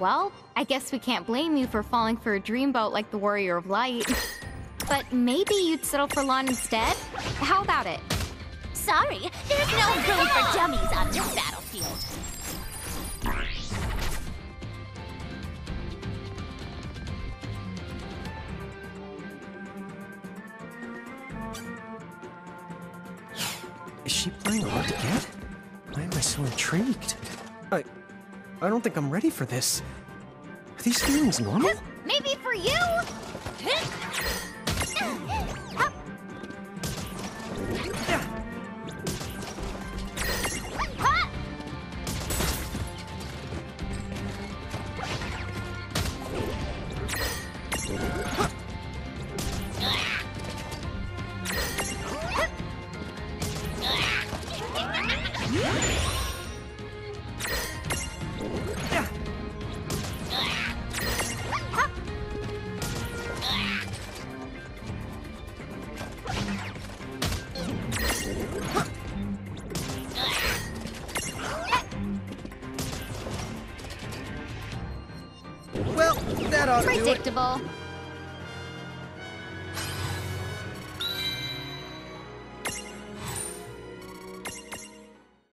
Well, I guess we can't blame you for falling for a dreamboat like the Warrior of Light. but maybe you'd settle for Lann instead? How about it? Sorry, there's no room for dummies on this battlefield. Is she playing hard to get? Why am I so intrigued? I... I don't think I'm ready for this. Are these feelings normal? Maybe for you! Well, that ought to do it. Predictable.